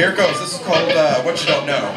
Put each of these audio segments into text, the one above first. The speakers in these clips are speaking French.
here it goes. This is called uh, What You Don't Know.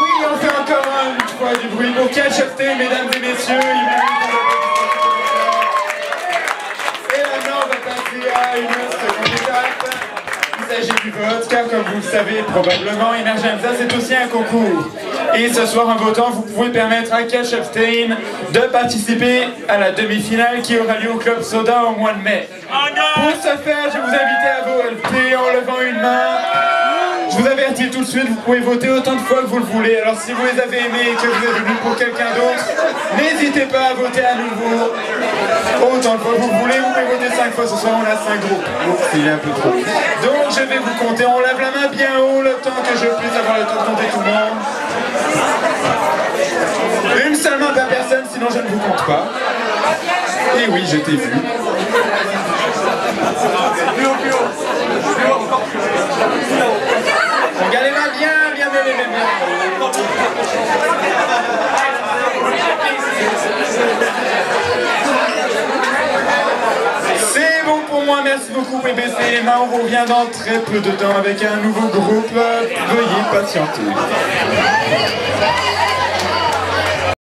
Oui, on fait encore une fois du bruit pour Day, mesdames et messieurs. Il Et maintenant, on va passer à une seconde étape. Il s'agit du vote, car comme vous le savez probablement, Emergenza c'est aussi un concours. Et ce soir, en votant, vous pouvez permettre à Cash Upstein de participer à la demi-finale qui aura lieu au Club Soda au mois de mai. Pour ce faire, je vous inviter à voter en levant une main. Je vous avertis tout de suite, vous pouvez voter autant de fois que vous le voulez. Alors si vous les avez aimés et que vous êtes venu pour quelqu'un d'autre, n'hésitez pas à voter à nouveau. Autant de fois que vous voulez, vous pouvez voter 5 fois ce soir, on a 5 groupes. Est un peu trop. Donc je vais vous compter, on lève la main bien haut le temps que je puisse avoir le temps de compter tout le monde. Une seule main par personne, sinon je ne vous compte pas. Et oui, je t'ai vu. Regardez-la bien merci beaucoup. Vous pouvez baisser les mains. On revient dans très peu de temps avec un nouveau groupe. Veuillez patienter.